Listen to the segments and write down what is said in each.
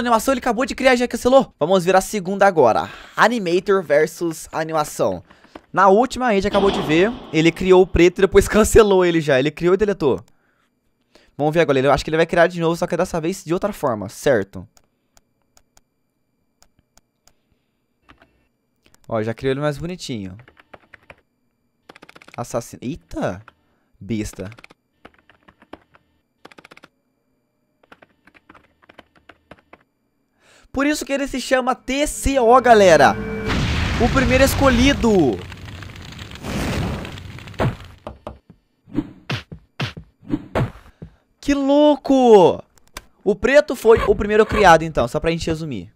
animação ele acabou de criar já cancelou. Vamos ver a segunda agora. Animator versus animação. Na última a gente acabou de ver, ele criou o preto e depois cancelou ele já. Ele criou e deletou. Vamos ver agora, eu acho que ele vai criar de novo, só que dessa vez de outra forma, certo? Ó, já criou ele mais bonitinho. Assassino. Eita! Besta. Por isso que ele se chama TCO, galera. O primeiro escolhido. Que louco! O preto foi o primeiro criado, então, só pra gente resumir.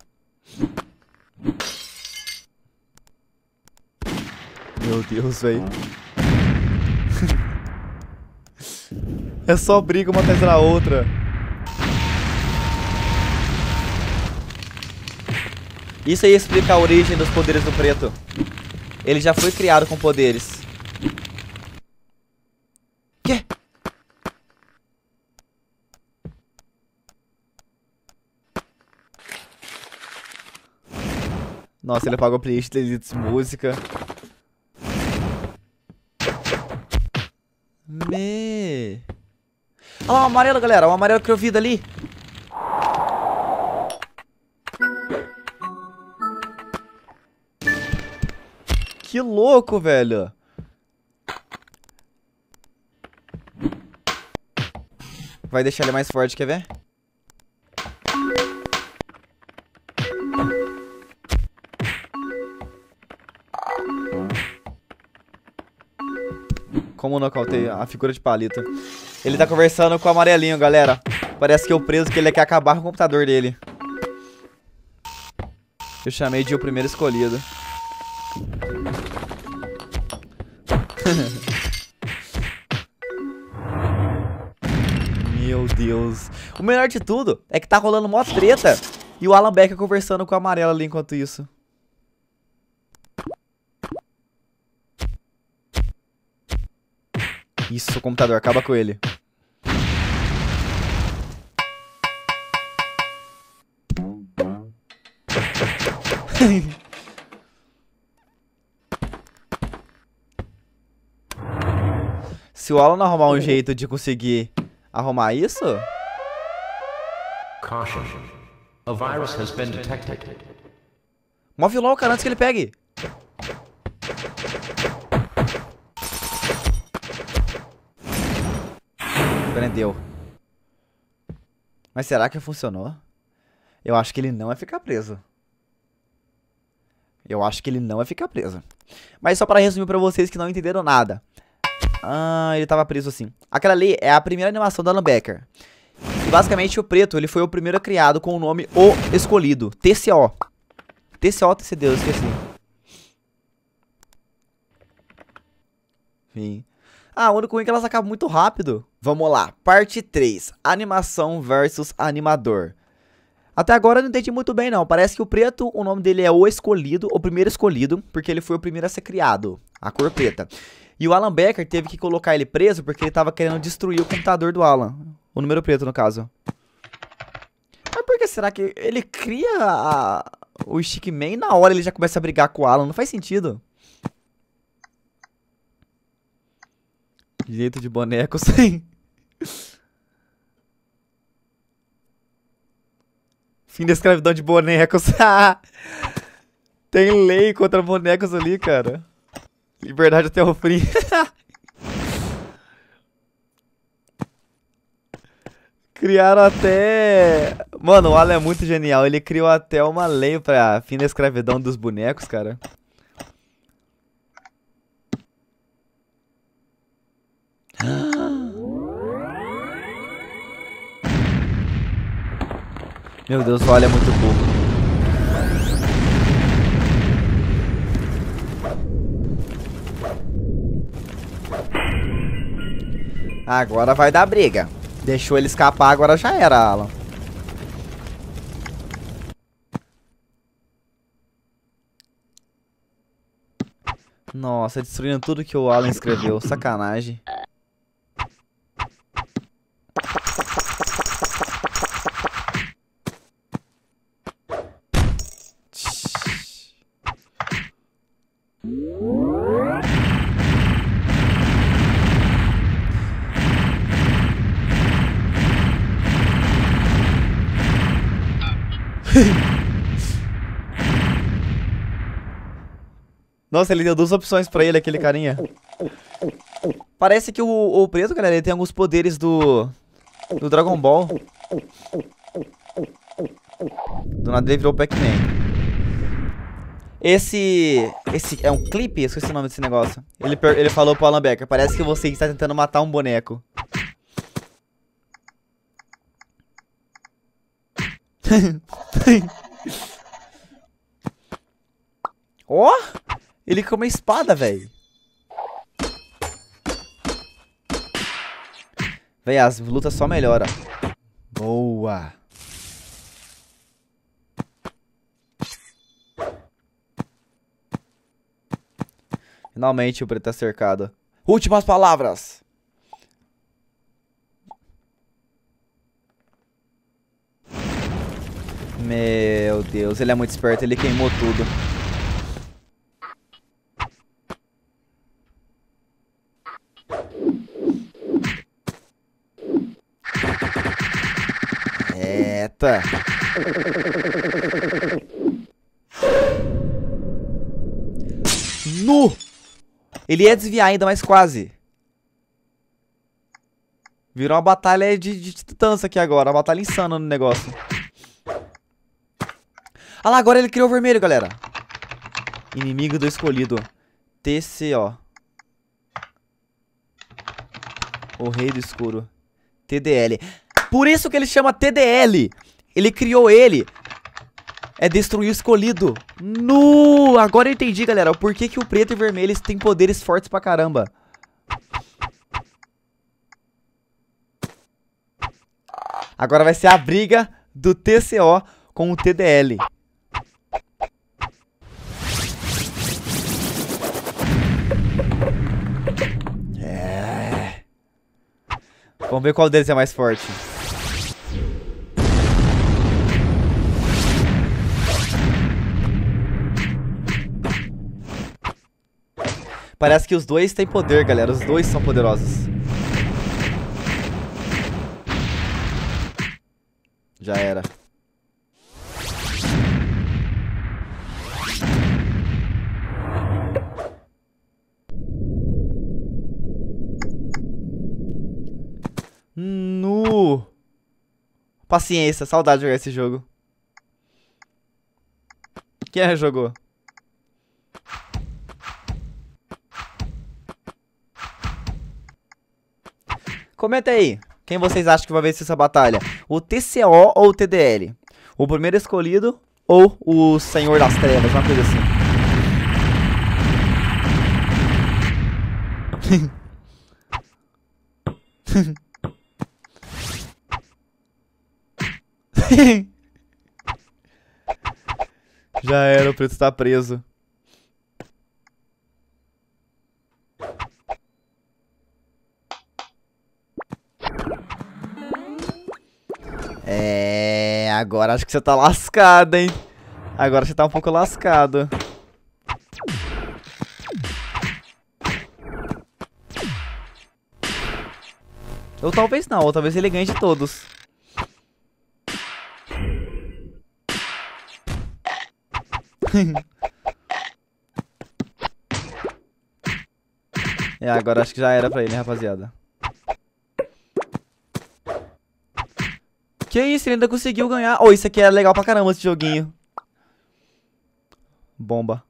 Meu Deus, velho. é só briga uma atrás da outra. Isso aí explica a origem dos poderes do preto. Ele já foi criado com poderes. Quê? Nossa, ele apagou playlist de música. Me. Olha lá o amarelo, galera. O amarelo que eu vi dali. Que louco, velho. Vai deixar ele mais forte, quer ver? Como nocautei a figura de palito. Ele tá conversando com o amarelinho, galera. Parece que o preso que ele quer acabar com o computador dele. Eu chamei de o primeiro escolhido. Meu Deus. O melhor de tudo é que tá rolando mó treta e o Alan Becker conversando com a amarela ali enquanto isso. Isso, computador, acaba com ele. Se o Alan não arrumar um jeito de conseguir arrumar isso... Caution. A virus has been detected. Move logo, cara, antes que ele pegue. Prendeu. Mas será que funcionou? Eu acho que ele não vai ficar preso. Eu acho que ele não vai ficar preso. Mas só para resumir para vocês que não entenderam nada. Ah, ele tava preso assim. Aquela ali é a primeira animação da Alan Becker. E basicamente o preto, ele foi o primeiro criado com o nome O Escolhido. TCO. TCO, TCD, eu esqueci. Enfim. Ah, o único ruim é que elas acabam muito rápido. Vamos lá, parte 3. Animação versus animador. Até agora eu não entendi muito bem não. Parece que o preto, o nome dele é o escolhido, o primeiro escolhido, porque ele foi o primeiro a ser criado. A cor preta. E o Alan Becker teve que colocar ele preso porque ele tava querendo destruir o computador do Alan. O número preto, no caso. Mas por que será que ele cria a, o Stickman e na hora ele já começa a brigar com o Alan? Não faz sentido. Jeito de boneco sem... Fim da escravidão de bonecos. Tem lei contra bonecos ali, cara. Liberdade até o fim. Criaram até... Mano, o Alan é muito genial. Ele criou até uma lei pra fim da escravidão dos bonecos, cara. Meu Deus, o Alan é muito burro. Agora vai dar briga. Deixou ele escapar, agora já era, Alan. Nossa, destruindo tudo que o Alan escreveu. Sacanagem. Nossa, ele deu duas opções pra ele, aquele carinha. Parece que o, o preto, galera, ele tem alguns poderes do... Do Dragon Ball. Do nada ele virou Pac-Man. Esse. Esse. É um clipe? Eu esqueci o nome desse negócio. Ele, ele falou pro Alan Becker: Parece que você está tentando matar um boneco. Ó! oh, ele com uma espada, velho. Véi, as lutas só melhoram. Boa. Finalmente o preto tá cercado. Últimas palavras. Meu Deus, ele é muito esperto, ele queimou tudo. Eita. Nu! Ele ia desviar ainda, mas quase. Virou uma batalha de, de titãs aqui agora. Uma batalha insana no negócio. Ah lá, agora ele criou o vermelho, galera. Inimigo do escolhido. TCO. O rei do escuro. TDL. Por isso que ele chama TDL. Ele criou ele é destruir o escolhido. No! Agora eu entendi, galera. Por que, que o preto e o vermelho têm poderes fortes pra caramba. Agora vai ser a briga do TCO com o TDL. Vamos ver qual deles é mais forte. Parece que os dois têm poder, galera. Os dois são poderosos. Já era. Nu. Paciência, saudade de jogar esse jogo. Quem é jogou? Comenta aí, quem vocês acham que vai vencer essa batalha? O TCO ou o TDL? O primeiro escolhido ou o Senhor das Trevas, uma coisa assim. Já era, o preto está preso. É, agora acho que você tá lascado, hein? Agora você tá um pouco lascado. Ou talvez não, ou talvez ele ganhe de todos. é, agora acho que já era pra ele, rapaziada. Que isso, ele ainda conseguiu ganhar. Oh, isso aqui é legal pra caramba, esse joguinho. Bomba.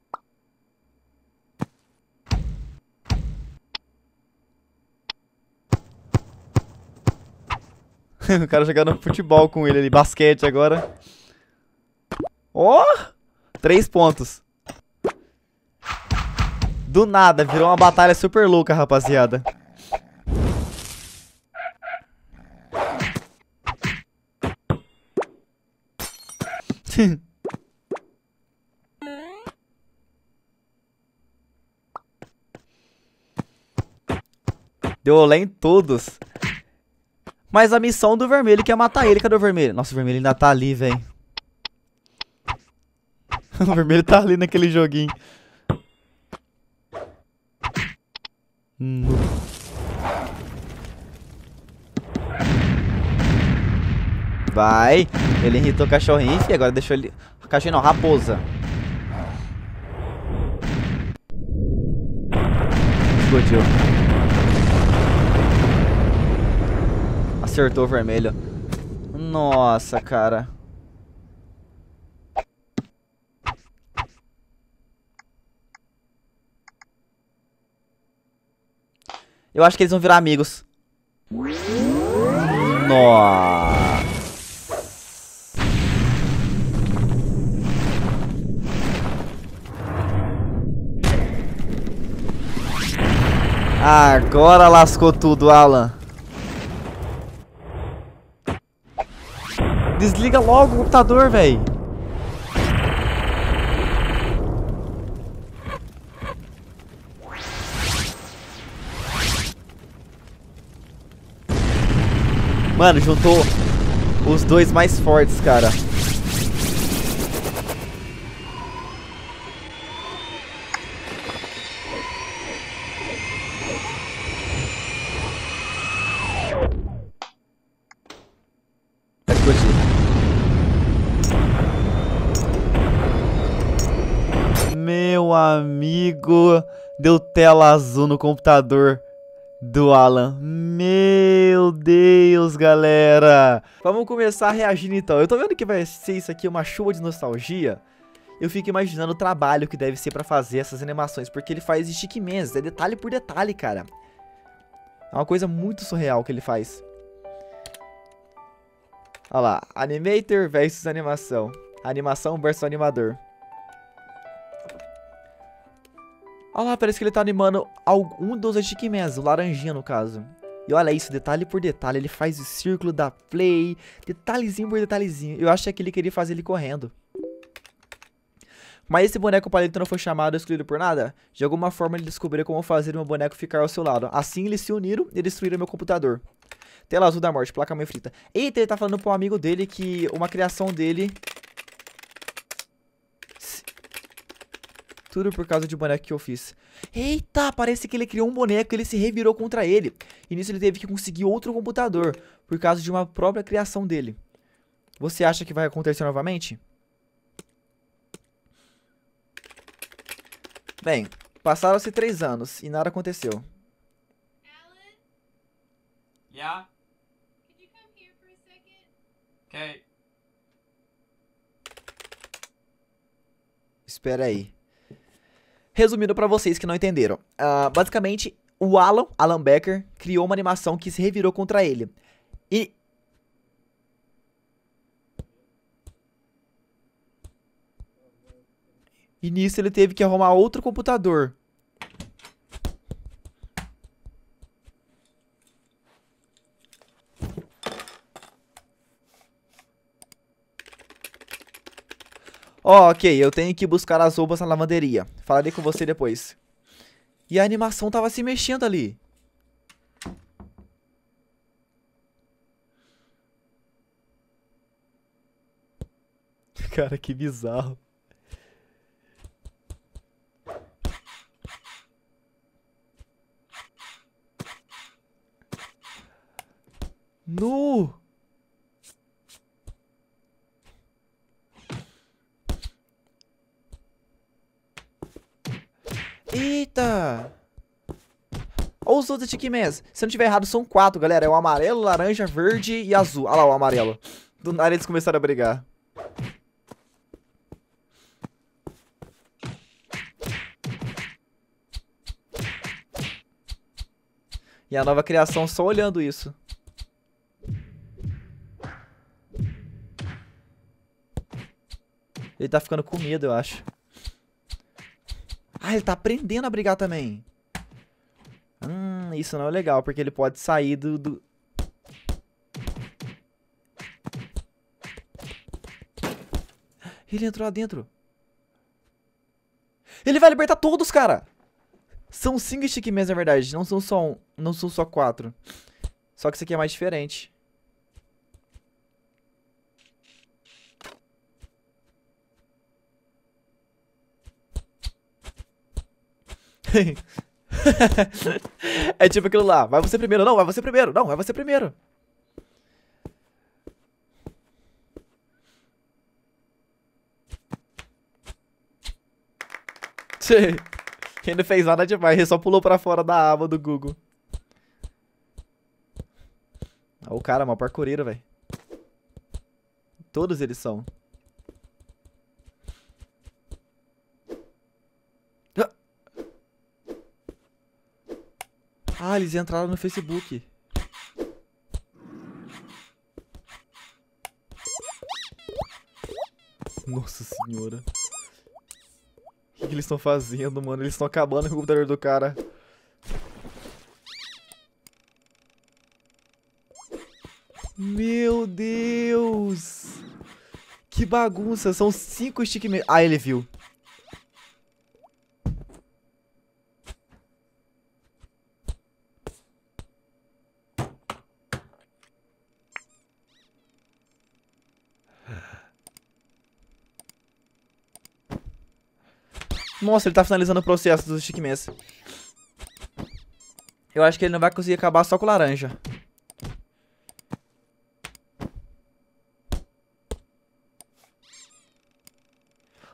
o cara jogando futebol com ele ali, basquete agora. Ó! Oh! Três pontos. Do nada, virou uma batalha super louca, rapaziada. Deu olé em todos. Mas a missão do vermelho que é matar ele. Cadê o vermelho? Nossa, o vermelho ainda tá ali, velho. o vermelho tá ali naquele joguinho. Vai. Ele irritou o cachorrinho e agora deixou ele... Cachorrinho não, raposa. Explodiu. Acertou o vermelho. Nossa, cara. Eu acho que eles vão virar amigos. Nossa. Agora lascou tudo, Alan. Desliga logo o computador, velho. Mano, juntou os dois mais fortes, cara. Explodir. Meu amigo, deu tela azul no computador do Alan. Meu Deus, galera. Vamos começar reagindo então. Eu tô vendo que vai ser isso aqui uma chuva de nostalgia. Eu fico imaginando o trabalho que deve ser pra fazer essas animações, porque ele faz stickmans, é detalhe por detalhe, cara. É uma coisa muito surreal que ele faz. Olha lá, animator versus animação. Animação versus animador. Olha lá, parece que ele tá animando algum dos stickmans, o laranjinha no caso. E olha isso, detalhe por detalhe, ele faz o círculo da play, detalhezinho por detalhezinho. Eu acho que ele queria fazer ele correndo. Mas esse boneco palito não foi chamado ou excluído por nada? De alguma forma ele descobriu como fazer meu boneco ficar ao seu lado. Assim eles se uniram e destruíram meu computador. Tela azul da morte, placa mãe frita. Eita, ele tá falando um amigo dele que uma criação dele... Tudo por causa de um boneco que eu fiz. Eita, parece que ele criou um boneco e ele se revirou contra ele. E nisso ele teve que conseguir outro computador, por causa de uma própria criação dele. Você acha que vai acontecer novamente? Bem, passaram-se três anos e nada aconteceu. Alan, Yeah? could you come here for a second? Okay. Espera aí. Resumindo pra vocês que não entenderam. ah, basicamente, o Alan, Alan Becker, criou uma animação que se revirou contra ele. E... E nisso ele teve que arrumar outro computador. Ó, ok, eu tenho que buscar as roupas na lavanderia. Falarei com você depois. E a animação tava se mexendo ali. Cara, que bizarro. Nu! Eita! Olha os outros Stickmans. Se eu não tiver errado, são quatro, galera. É o amarelo, laranja, verde e azul. Olha lá o amarelo. Do nada eles começaram a brigar. E a nova criação só olhando isso. Ele tá ficando com medo, eu acho. Ah, ele tá aprendendo a brigar também. Hum, isso não é legal, porque ele pode sair do... do... Ele entrou lá dentro. Ele vai libertar todos, cara! São cinco stickmans, na verdade. Não são só um, não são só quatro. Só que esse aqui é mais diferente. é tipo aquilo lá. Vai você primeiro. Não, vai você primeiro. Não, vai você primeiro. Ele não fez nada demais, ele só pulou pra fora da aba do Google. Olha o cara, é mó parkourista, velho. Todos eles são. Ah, eles entraram no Facebook. Nossa senhora. O que, que eles estão fazendo, mano? Eles estão acabando com o computador do cara. Meu Deus! Que bagunça! São cinco stickmen. Ah, ele viu. Nossa, ele tá finalizando o processo dos stickmans. Eu acho que ele não vai conseguir acabar só com laranja.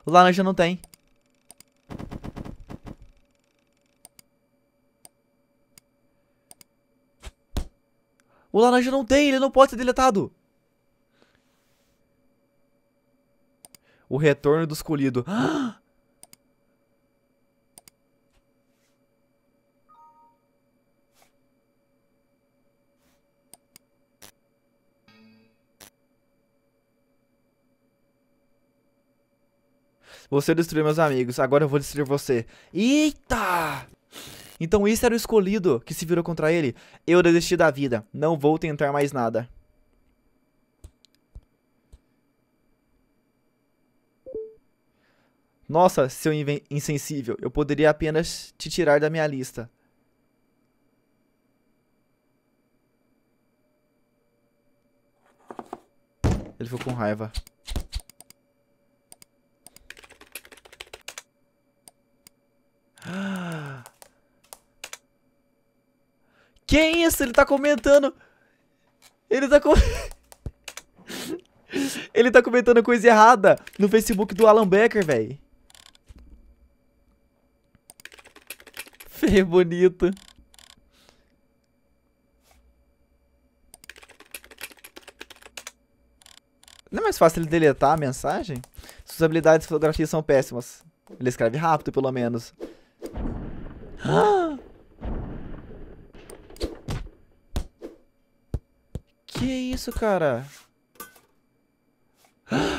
O laranja não tem. O laranja não tem, ele não pode ser deletado. O retorno do escolhido. Você destruiu meus amigos, agora eu vou destruir você. Eita! Então isso era o escolhido que se virou contra ele. Eu desisti da vida, não vou tentar mais nada. Nossa, seu insensível, eu poderia apenas te tirar da minha lista. Ele ficou com raiva. Que isso? Ele tá comentando. Ele tá com... Ele tá comentando coisa errada no Facebook do Alan Becker, velho. Feio bonito. Não é mais fácil ele deletar a mensagem? Suas habilidades de fotografia são péssimas. Ele escreve rápido, pelo menos. Que isso, cara?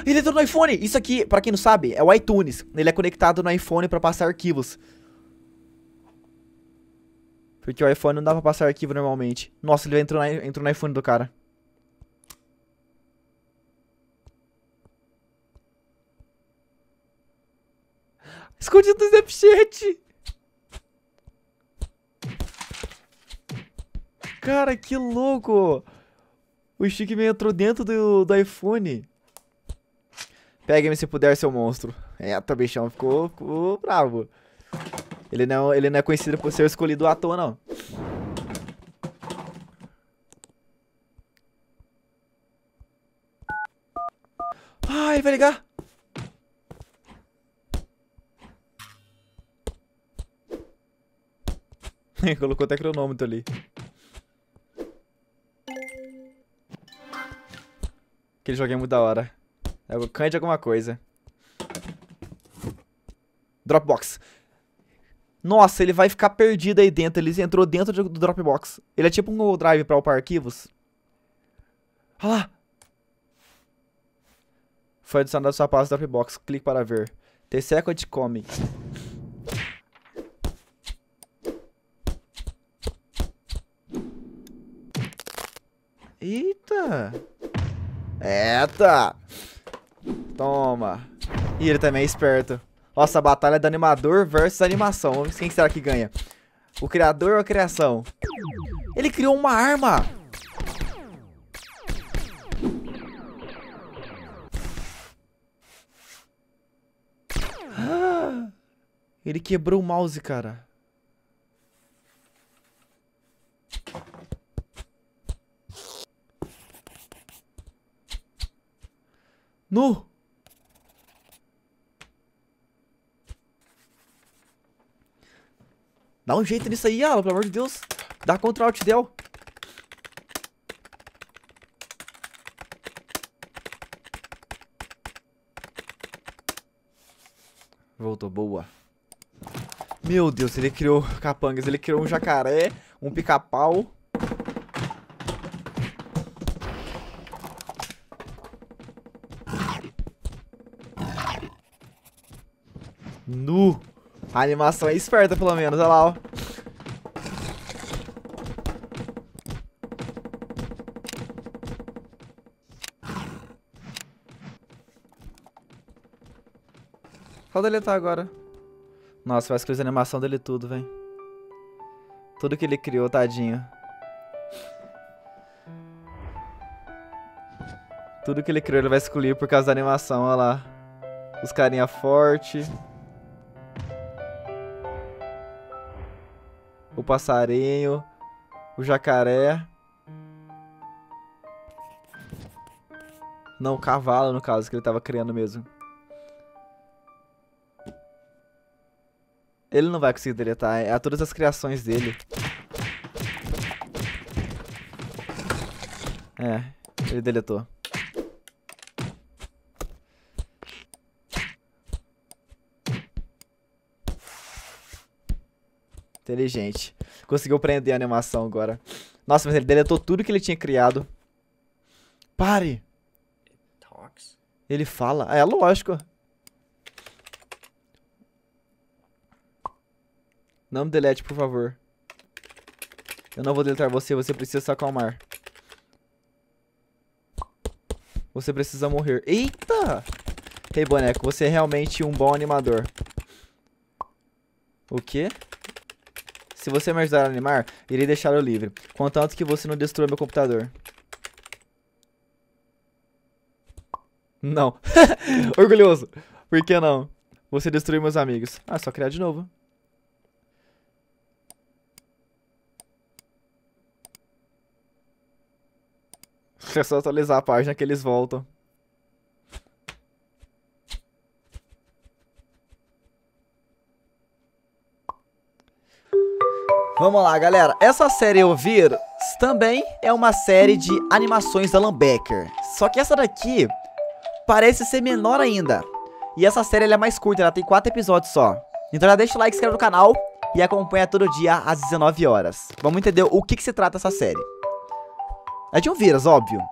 Ele entrou no iPhone! Isso aqui, pra quem não sabe, é o iTunes. Ele é conectado no iPhone pra passar arquivos. Porque o iPhone não dá pra passar arquivo normalmente. Nossa, ele entrou, na, entrou no iPhone do cara. Escondido no Snapchat! Cara, que louco! O Stickman entrou dentro do, do iPhone. Pegue-me se puder, seu monstro. Eita, bichão, ficou, ficou bravo. Ele não, ele não é conhecido por ser o escolhido à toa, não. Ele vai ligar. Colocou até cronômetro ali. Aquele joguinho é muito da hora. É o Kant alguma coisa. Dropbox. Nossa, ele vai ficar perdido aí dentro. Ele entrou dentro do Dropbox. Ele é tipo um Google Drive pra upar arquivos. Olha lá. Foi adicionado sua pasta Dropbox. Clique para ver. The Second Come. Eita. Eita. Toma. E ele também é esperto. Nossa, a batalha é do animador versus animação. Vamos ver quem será que ganha. O criador ou a criação? Ele criou uma arma. Ele quebrou o mouse, cara. Nu! Dá um jeito nisso aí, Alan, pelo amor de Deus. Dá Ctrl Alt Del. Voltou, boa. Meu Deus, ele criou capangas. Ele criou um jacaré, um pica-pau. A animação é esperta, pelo menos. Olha lá, ó. Qual deletar agora? Nossa, vai excluir a animação dele tudo, velho. Tudo que ele criou, tadinho. Tudo que ele criou ele vai excluir por causa da animação, olha lá. Os carinha forte. Passarinho. O jacaré. Não, o cavalo, no caso, que ele tava criando mesmo. Ele não vai conseguir deletar, é a todas as criações dele. É, ele deletou. Inteligente. Conseguiu prender a animação agora. Nossa, mas ele deletou tudo que ele tinha criado. Pare! Ele fala. É lógico. Não me delete, por favor. Eu não vou deletar você, você precisa se acalmar. Você precisa morrer. Eita! Ei, boneco, você é realmente um bom animador. O quê? Se você me ajudar a animar, irei deixá-lo livre. Contanto que você não destrua meu computador. Não. Orgulhoso. Por que não? Você destruiu meus amigos. Ah, só criar de novo. É só atualizar a página que eles voltam. Vamos lá, galera. Essa série Eu Vir também é uma série de animações da Lambecker. Só que essa daqui parece ser menor ainda. E essa série é mais curta, ela tem 4 episódios só. Então já deixa o like, se inscreve no canal e acompanha todo dia às 19 horas. Vamos entender o que, que se trata essa série. É de um vírus, óbvio.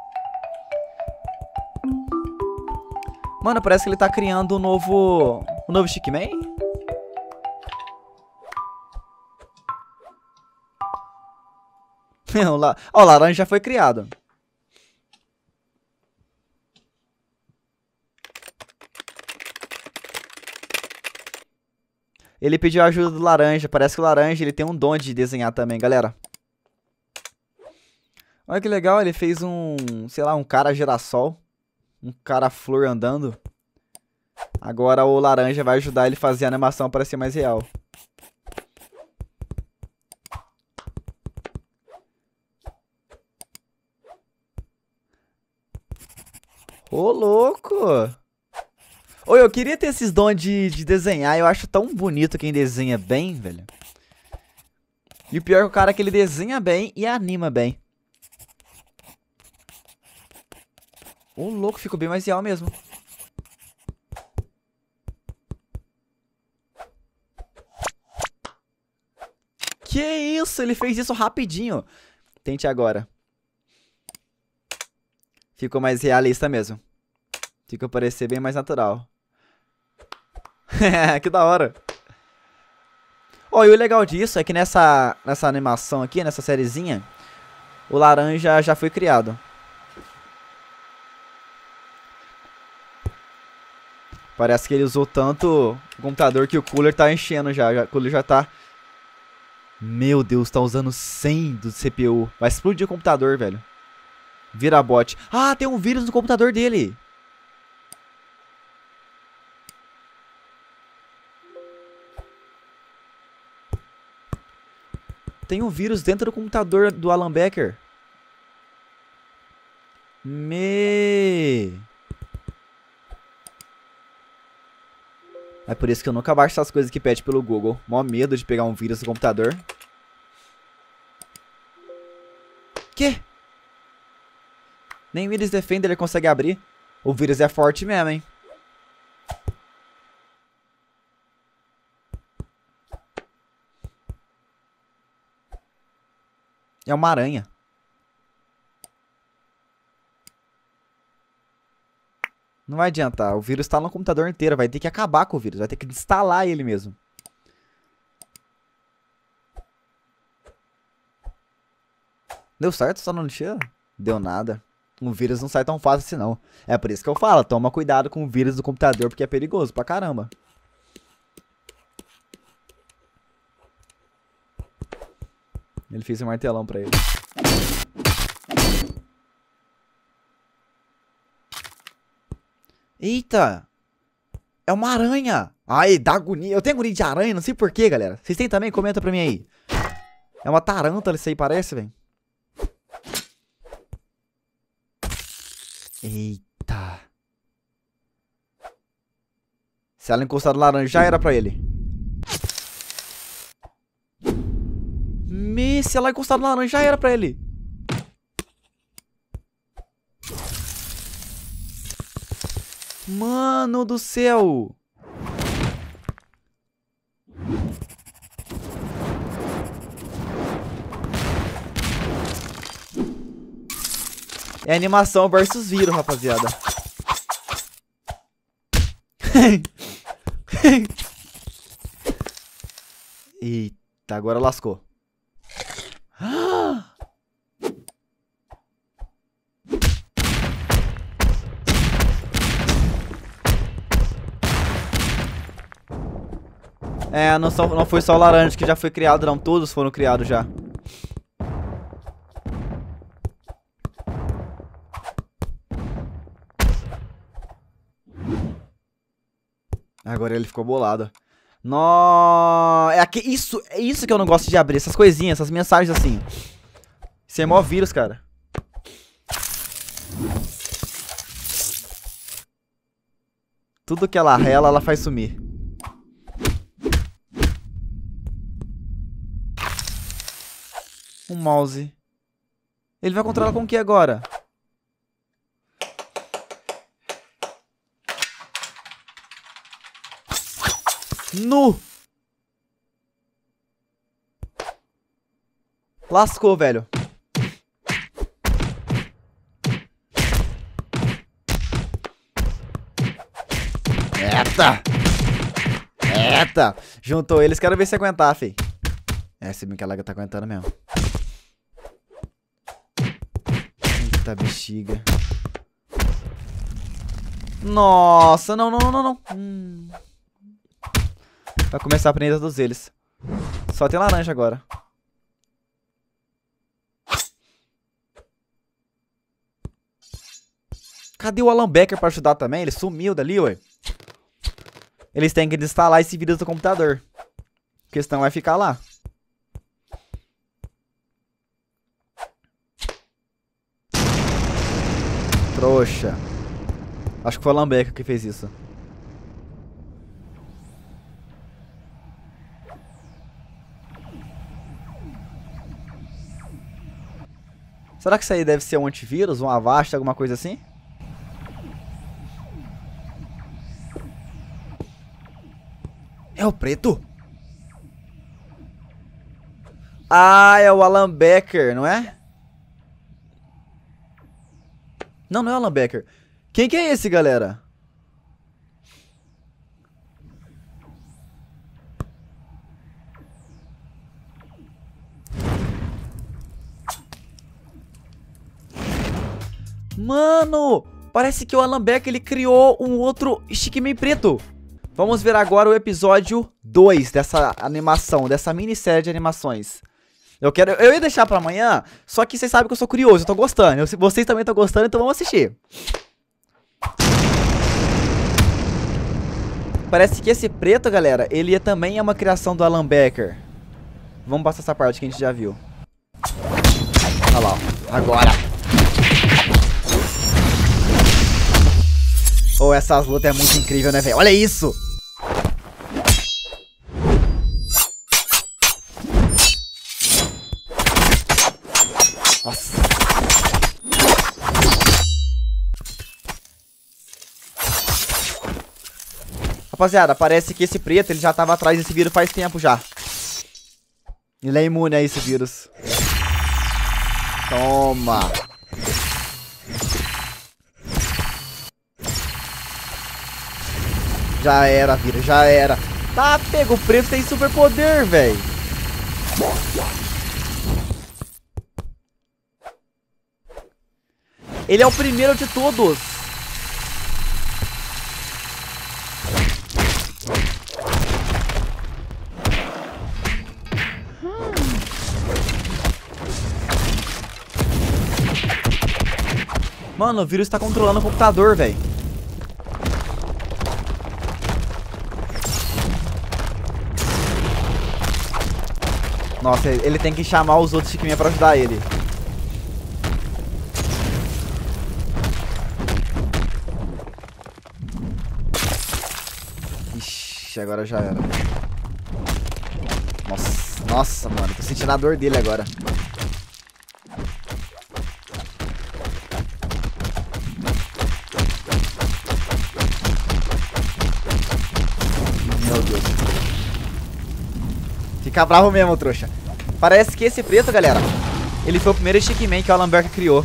Mano, parece que ele tá criando um novo... Um novo Stickman? Lá. Ó, o laranja já foi criado. Ele pediu a ajuda do laranja. Parece que o laranja ele tem um dom de desenhar também, galera. Olha que legal, ele fez um, sei lá, um cara girassol. Um cara flor andando. Agora o laranja vai ajudar ele a fazer a animação para ser mais real. Ô, louco! Oi, eu queria ter esses dons de, de desenhar. Eu acho tão bonito quem desenha bem, velho. E o pior é o cara que ele desenha bem e anima bem. Ô, louco, ficou bem mais real mesmo. Que isso? Ele fez isso rapidinho. Tente agora. Ficou mais realista mesmo. Fica parecer bem mais natural. que da hora. Oh, e o legal disso é que nessa, nessa animação aqui, nessa sériezinha, o laranja já foi criado. Parece que ele usou tanto o computador que o cooler tá enchendo já. já o cooler já tá... Meu Deus, tá usando 100 do CPU. Vai explodir o computador, velho. Vira bot. Ah, tem um vírus no computador dele. Tem um vírus dentro do computador do Alan Becker. Me... É por isso que eu nunca baixo essas coisas que pede pelo Google. Mó medo de pegar um vírus no computador. Que? Nem o Windows Defender ele consegue abrir. O vírus é forte mesmo, hein? É uma aranha. Não vai adiantar. O vírus tá no computador inteiro. Vai ter que acabar com o vírus. Vai ter que instalar ele mesmo. Deu certo só no lixeiro? Deu nada. O vírus não sai tão fácil assim não. É por isso que eu falo, toma cuidado com o vírus do computador, porque é perigoso pra caramba. Ele fez um martelão pra ele. Eita! É uma aranha! Ai, dá agonia. Eu tenho agonia de aranha, não sei porquê, galera. Vocês têm também? Comenta pra mim aí. É uma tarântula isso aí, parece, velho. Eita. Se ela encostar no laranja, já era pra ele. Me, se ela encostar no laranja, já era pra ele. Mano do céu. É animação versus vírus, rapaziada. Eita, agora lascou. É, não, só, não foi só o laranja que já foi criado, não. Todos foram criados já. Agora ele ficou bolado. Nó, é aqui, isso, é isso que eu não gosto de abrir, essas coisinhas, essas mensagens assim. Isso é mó vírus, cara. Tudo que ela rela, ela faz sumir. Um mouse. Ele vai controlar com o que agora? Nu! Lascou, velho. Eita! Eita! Juntou eles, quero ver se aguentar, fi. É, se bem que ela tá aguentando mesmo. Eita bexiga. Nossa, não, não, não, não, não. Hum. Vai começar a aprender todos eles. Só tem laranja agora. Cadê o Alan Becker pra ajudar também? Ele sumiu dali, ué. Eles têm que instalar esse vírus do computador. A questão vai ficar lá. Trouxa. Acho que foi o Alan Becker que fez isso. Será que isso aí deve ser um antivírus, um Avast, alguma coisa assim? É o preto? Ah, é o Alan Becker, não é? Não, não é o Alan Becker. Quem que é esse, galera? Mano, parece que o Alan Beck ele criou um outro Stickman preto. Vamos ver agora o episódio 2 dessa animação, dessa minissérie de animações. Eu quero, eu ia deixar pra amanhã, só que vocês sabem que eu sou curioso, eu tô gostando. Eu, vocês também estão gostando, então vamos assistir. Parece que esse preto, galera, ele é também é uma criação do Alan Becker. Vamos passar essa parte que a gente já viu. Olha lá, agora. Pô, essas lutas é muito incrível, né, velho? Olha isso! Nossa. Rapaziada, parece que esse preto, ele já tava atrás desse vírus faz tempo já. Ele é imune a esse vírus. Toma. Já era, vírus, já era. Tá, pega, o preto tem super poder, velho. Ele é o primeiro de todos. Mano, o vírus tá controlando o computador, velho. Nossa, ele tem que chamar os outros Chiquinha pra ajudar ele. Ixi, agora já era. Nossa, nossa, mano. Tô sentindo a dor dele agora. Fica bravo mesmo, trouxa. Parece que esse preto, galera, ele foi o primeiro Stickman que o Alan Becker criou.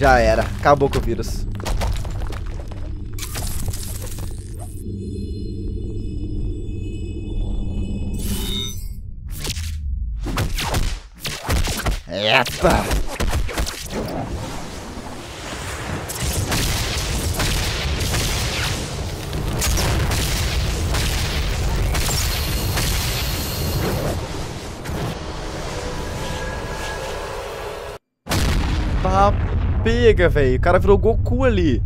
Já era. Acabou com o vírus. Epa! Pega, velho. O cara virou Goku ali.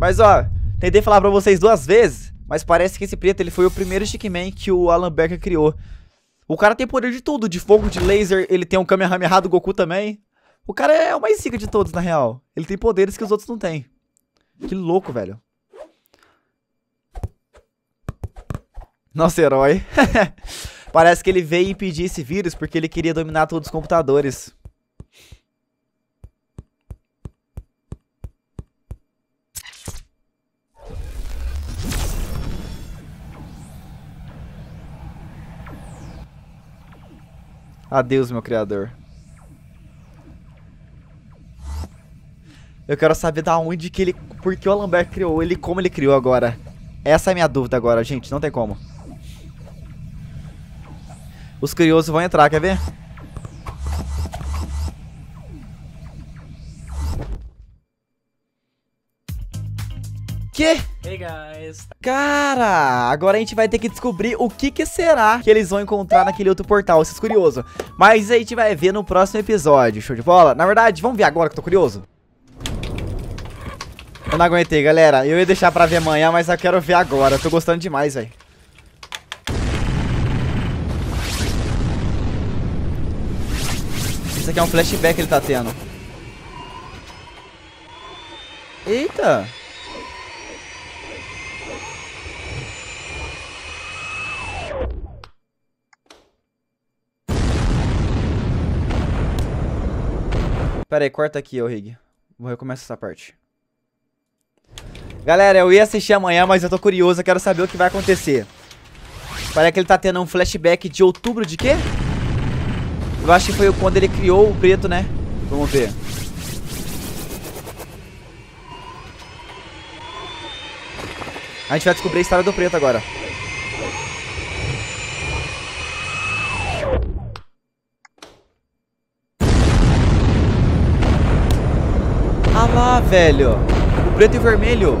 Mas, ó, tentei falar pra vocês duas vezes, mas parece que esse preto ele foi o primeiro Stickman que o Alan Becker criou. O cara tem poder de tudo, de fogo, de laser, ele tem um Kamehameha do Goku também. O cara é o mais zica de todos, na real. Ele tem poderes que os outros não têm. Que louco, velho. Nosso herói. Parece que ele veio impedir esse vírus porque ele queria dominar todos os computadores. Adeus, meu criador. Eu quero saber da onde que ele... Por que o Alambert criou ele como ele criou agora. Essa é a minha dúvida agora, gente. Não tem como. Os curiosos vão entrar, quer ver? Que? Hey guys. Cara, agora a gente vai ter que descobrir o que, que será que eles vão encontrar naquele outro portal, esses curiosos. Mas a gente vai ver no próximo episódio, show de bola? Na verdade, vamos ver agora que eu tô curioso? Eu não aguentei, galera. Eu ia deixar pra ver amanhã, mas eu quero ver agora. Eu tô gostando demais, velho. Isso aqui é um flashback que ele tá tendo. Eita! Pera aí, corta aqui, ô Rig. Vou recomeçar essa parte. Galera, eu ia assistir amanhã, mas eu tô curioso, eu quero saber o que vai acontecer. Parece que ele tá tendo um flashback de outubro de quê? Eu acho que foi quando ele criou o preto, né? Vamos ver. A gente vai descobrir a história do preto agora. Ah lá, velho. O preto e o vermelho.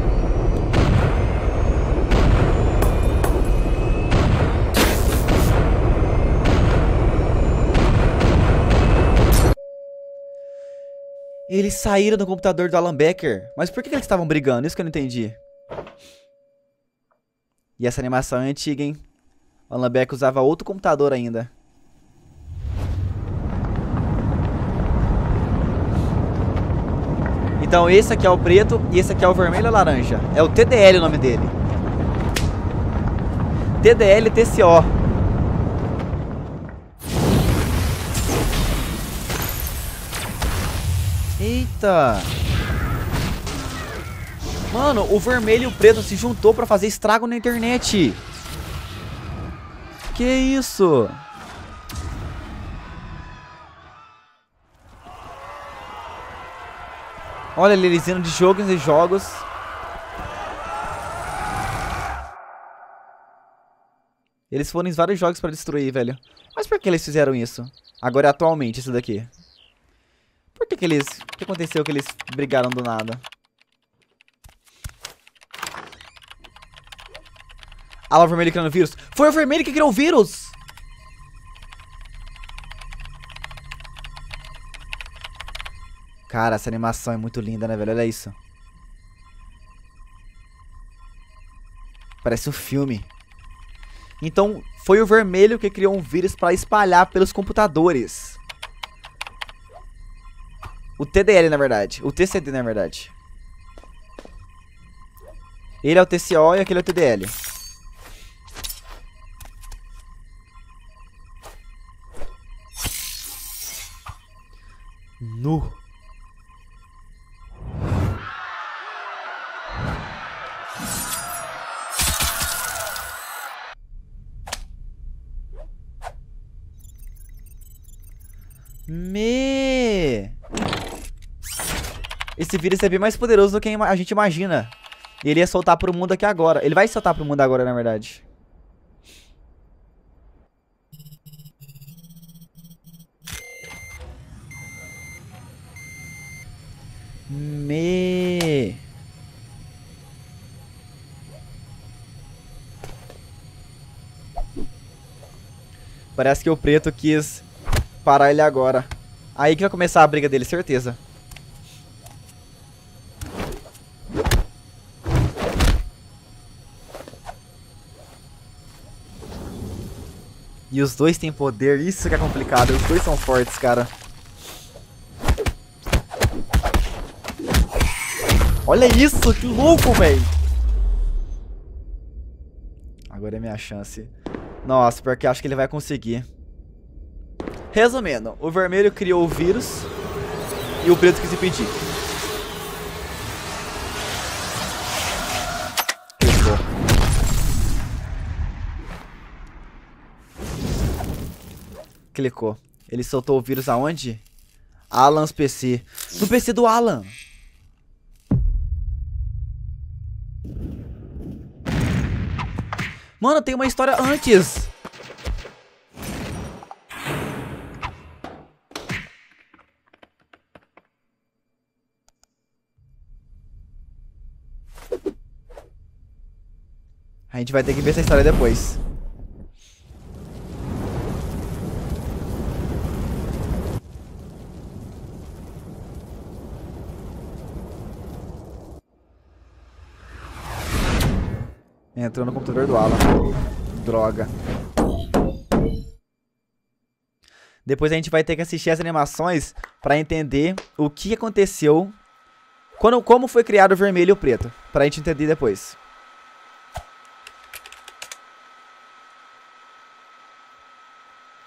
Eles saíram do computador do Alan Becker. Mas por que que eles estavam brigando? Isso que eu não entendi. E essa animação é antiga, hein? O Alan Becker usava outro computador ainda. Então esse aqui é o preto e esse aqui é o vermelho ou laranja? É o TDL o nome dele. TDL TCO. Eita! Mano, o vermelho e o preto se juntou pra fazer estrago na internet. Que isso? Olha, eles indo de jogos e jogos. Eles foram em vários jogos pra destruir, velho. Mas por que eles fizeram isso? Agora é atualmente, isso daqui. Por que que eles... O que aconteceu que eles brigaram do nada? O vermelho criando vírus. Foi o vermelho que criou o vírus! Cara, essa animação é muito linda, né, velho? Olha isso. Parece um filme. Então, foi o vermelho que criou um vírus para espalhar pelos computadores. O TDL, na verdade. O TCD, na verdade. Ele é o TCO e aquele é o TDL. Nu. Esse vírus é bem mais poderoso do que a gente imagina. E ele ia soltar pro mundo aqui agora. Ele vai soltar pro mundo agora, na verdade. Me. Parece que o preto quis parar ele agora. Aí que vai começar a briga dele, certeza. E os dois têm poder, isso que é complicado. Os dois são fortes, cara. Olha isso, que louco, velho. Agora é minha chance. Nossa, porque acho que ele vai conseguir. Resumindo, o vermelho criou o vírus e o preto quis impedir. Clicou. Ele soltou o vírus aonde? Alan's PC. No PC do Alan. Mano, tem uma história antes. A gente vai ter que ver essa história depois. Entrou no computador do Alan. Droga. Depois a gente vai ter que assistir as animações pra entender o que aconteceu. Quando, como foi criado o vermelho e o preto. Pra gente entender depois.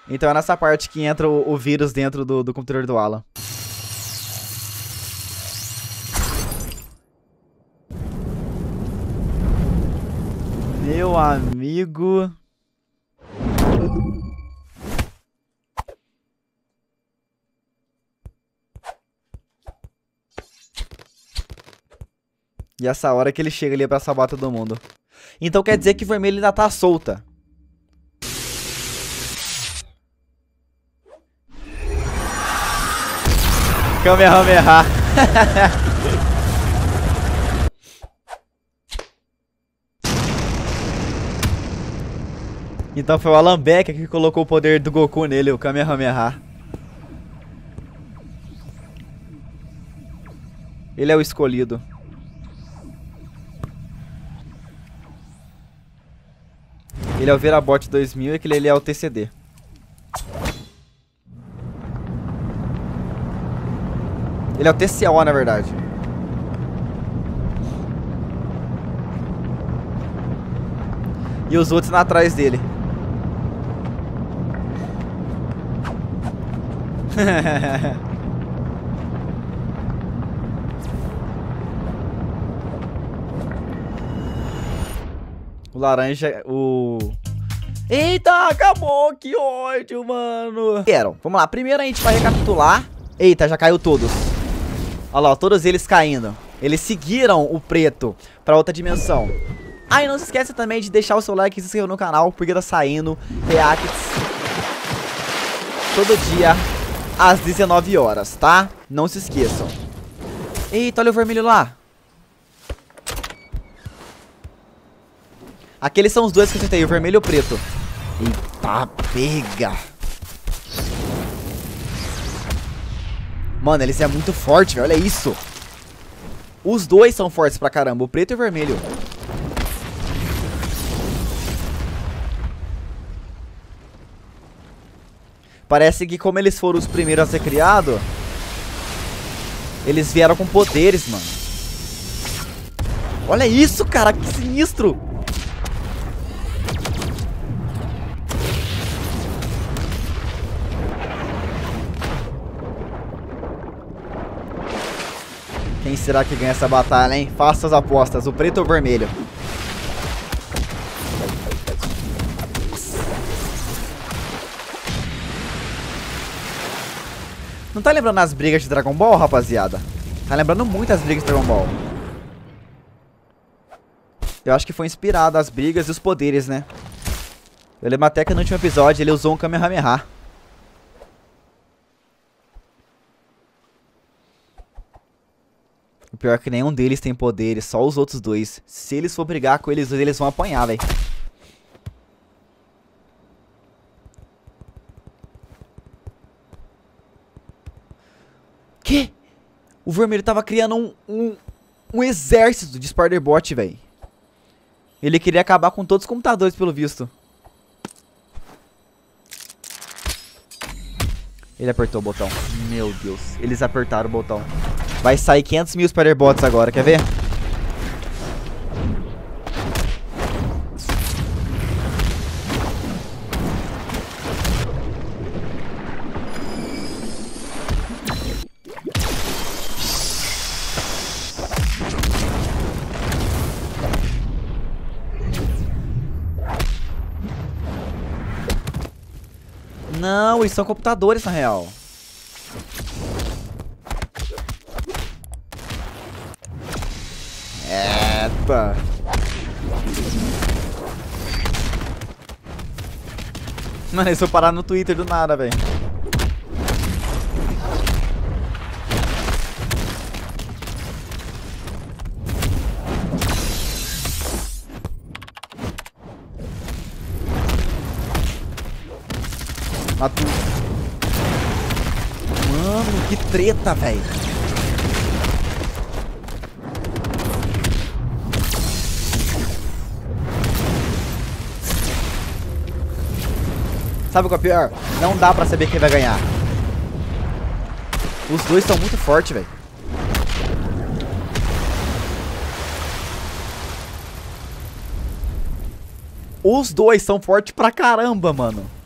Então é nessa parte que entra o, o vírus dentro do, do computador do Alan. Amigo. E essa hora que ele chega ali pra salvar todo mundo. Então quer dizer que vermelho ainda tá solta. Kamehameha. então foi o Alan que colocou o poder do Goku nele, o Kamehameha. Ele é o escolhido. Ele é o Verabot 2000 e aquele ele é o TCD. Ele é o TCO, na verdade. E os outros na atrás dele. O laranja, o... Eita, acabou, que ódio, mano. Quero. Vamos lá, primeiro a gente vai recapitular. Eita, já caiu todos. Olha lá, todos eles caindo. Eles seguiram o preto pra outra dimensão. Ah, e não se esqueça também de deixar o seu like e se inscrever no canal, porque tá saindo reacts todo dia às 19 horas, tá? Não se esqueçam. Eita, olha o vermelho lá. Aqueles são os dois que eu tentei, o vermelho e o preto. Eita, pega. Mano, eles é muito forte, velho. Olha isso. Os dois são fortes pra caramba, o preto e o vermelho. Parece que como eles foram os primeiros a ser criados, eles vieram com poderes, mano. Olha isso, cara, que sinistro. Quem será que ganha essa batalha, hein? Faça as apostas, o preto ou o vermelho? Não tá lembrando as brigas de Dragon Ball, rapaziada? Tá lembrando muito as brigas de Dragon Ball. Eu acho que foi inspirado as brigas e os poderes, né? Eu lembro até que no último episódio ele usou um Kamehameha. O pior é que nenhum deles tem poderes, só os outros dois. Se eles for brigar com eles dois, eles vão apanhar, velho. Que? O vermelho tava criando um, um, um exército de Spider-Bot, velho. Ele queria acabar com todos os computadores, pelo visto. Ele apertou o botão. Meu Deus. Eles apertaram o botão. Vai sair 500 mil Spider-Bots agora, quer ver? São computadores na real. Eita. Mano, foram parar no Twitter do nada, velho. Que treta, velho. Sabe o que é pior? Não dá pra saber quem vai ganhar. Os dois estão muito fortes, velho. Os dois são fortes pra caramba, mano.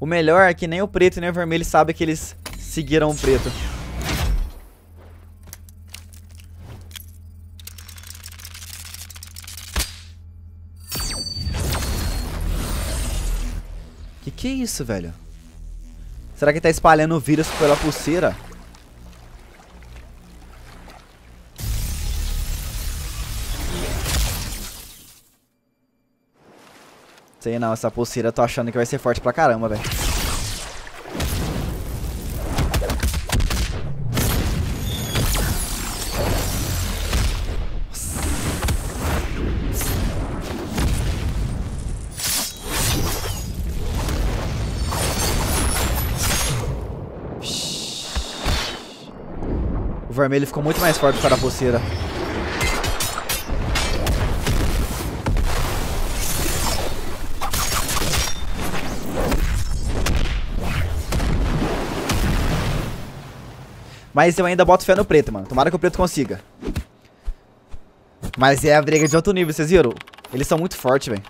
O melhor é que nem o preto nem o vermelho sabem que eles seguiram o preto. Que que é isso, velho? Será que tá espalhando o vírus pela pulseira? Sei não, essa pulseira eu tô achando que vai ser forte pra caramba, velho. O vermelho ficou muito mais forte por causa da pulseira. Mas eu ainda boto fé no preto, mano. Tomara que o preto consiga. Mas é a briga de outro nível, vocês viram? Eles são muito fortes, velho.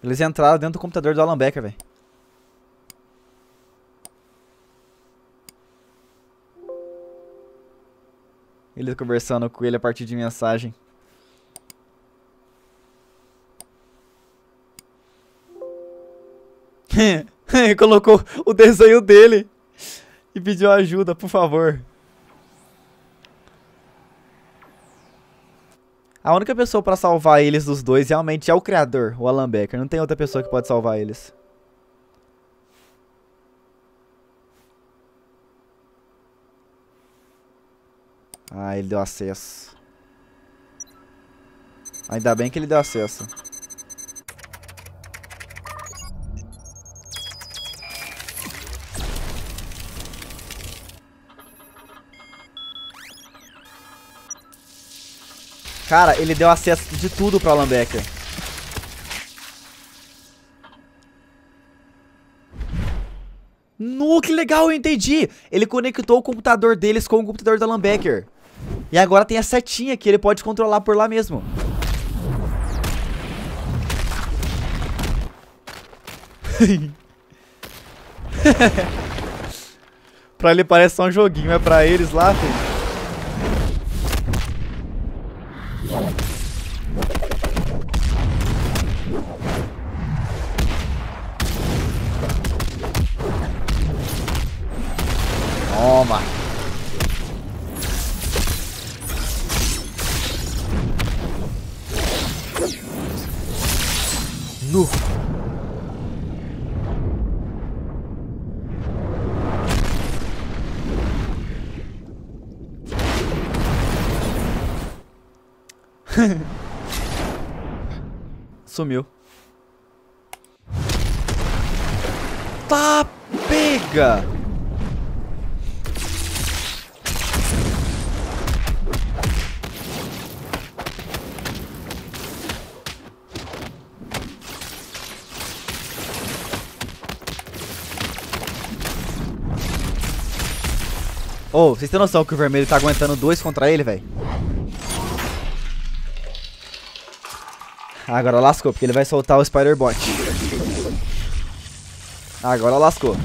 Eles entraram dentro do computador do Alan Becker, velho. Eles conversando com ele a partir de mensagem. colocou o desenho dele e pediu ajuda, por favor. A única pessoa pra salvar eles dos dois realmente é o criador, o Alan Becker. Não tem outra pessoa que pode salvar eles. Ah, ele deu acesso. Ainda bem que ele deu acesso. Cara, ele deu acesso de tudo pro Alan Becker. No, que legal, eu entendi. Ele conectou o computador deles com o computador do Alan Becker. E agora tem a setinha que ele pode controlar por lá mesmo. pra ele parece só um joguinho, é pra eles lá, filho. Toma. Nu. Sumiu. Tá, pega! Ô, oh, vocês têm noção que o vermelho tá aguentando dois contra ele, velho? Agora lascou, porque ele vai soltar o Spider-Bot. Agora lascou.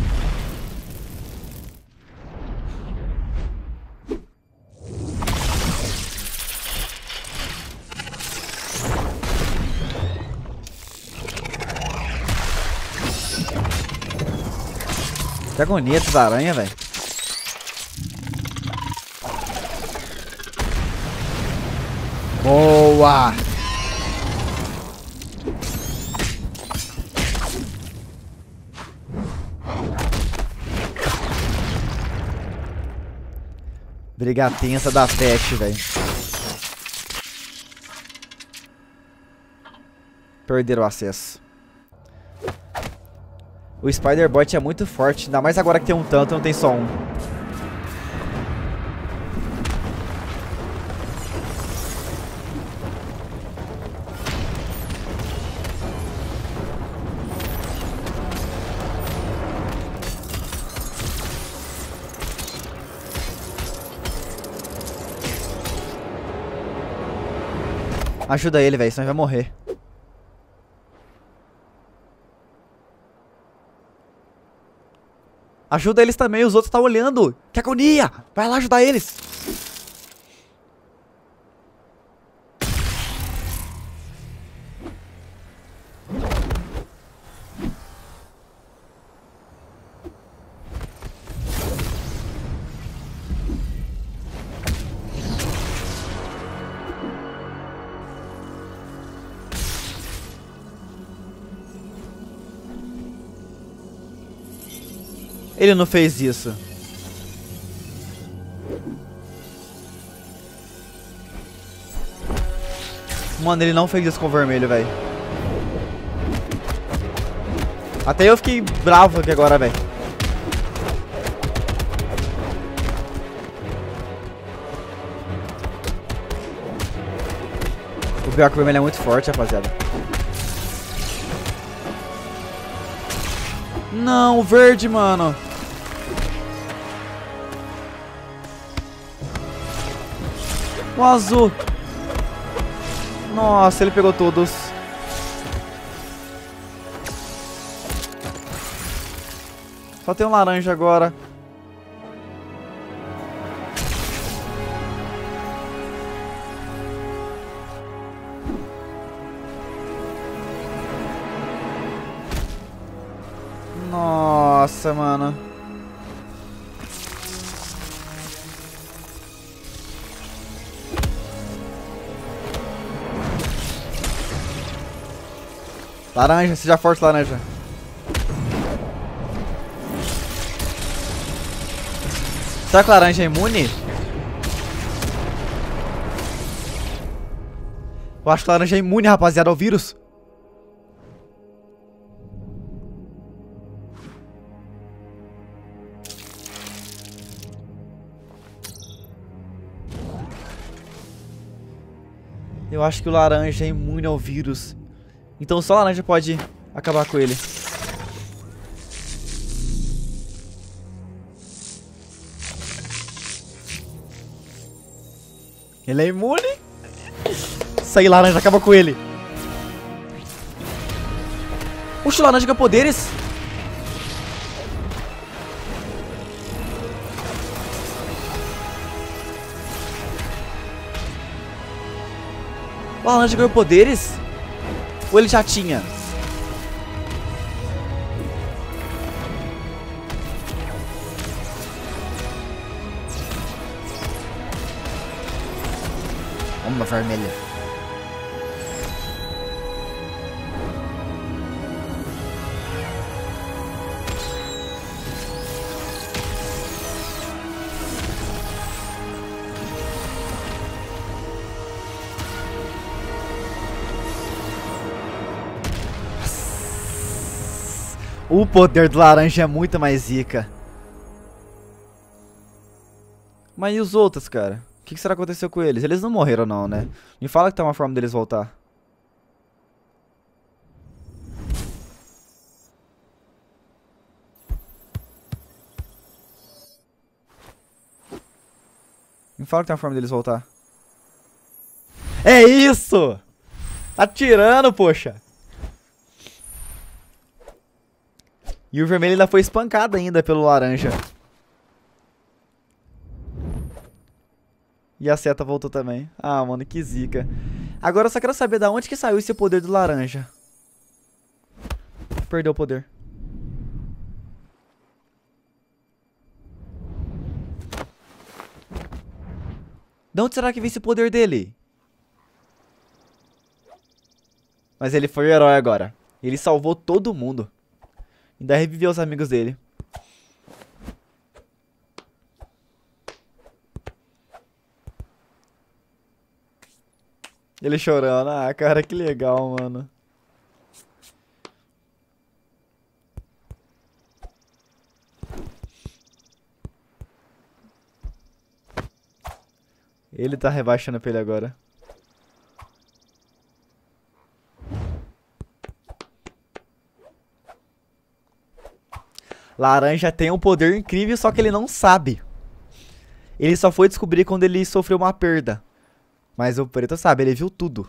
Que agonia dessas aranhas, velho. Boa! Briga tensa da Fast, velho. Perderam o acesso. O Spider-Bot é muito forte, ainda mais agora que tem um tanto, não tem só um. Ajuda ele, velho, senão ele vai morrer. Ajuda eles também, os outros estão tá olhando. Que agonia! Vai lá ajudar eles. Ele não fez isso. Mano, ele não fez isso com o vermelho, velho. Até eu fiquei bravo aqui agora, velho. O pior que o vermelho é muito forte, rapaziada. Não, verde, mano. O azul. Nossa, ele pegou todos. Só tem um laranja agora. Laranja, seja forte, laranja. Será que laranja é imune? Eu acho que laranja é imune, rapaziada, ao vírus. Eu acho que o laranja é imune ao vírus. Então só a laranja pode acabar com ele. Ele é imune? Aí, laranja, acaba com ele. Oxe, laranja ganha poderes. Laranja ganhou poderes? Ou ele já tinha? Uma vermelha. O poder do laranja é muito mais zica. Mas e os outros, cara? O que, que será que aconteceu com eles? Eles não morreram não, né? Me fala que tem uma forma deles voltar. Me fala que tem uma forma deles voltar. É isso! Tá tirando, poxa! E o vermelho ainda foi espancado ainda pelo laranja. E a seta voltou também. Ah, mano, que zica. Agora eu só quero saber da onde que saiu esse poder do laranja. Perdeu o poder. De onde será que veio esse poder dele? Mas ele foi o herói agora. Ele salvou todo mundo. Ainda reviveu os amigos dele. Ele chorando. Ah, cara, que legal, mano. Ele tá rebaixando pra ele agora. Laranja tem um poder incrível, só que ele não sabe. Ele só foi descobrir quando ele sofreu uma perda. Mas o preto sabe, ele viu tudo.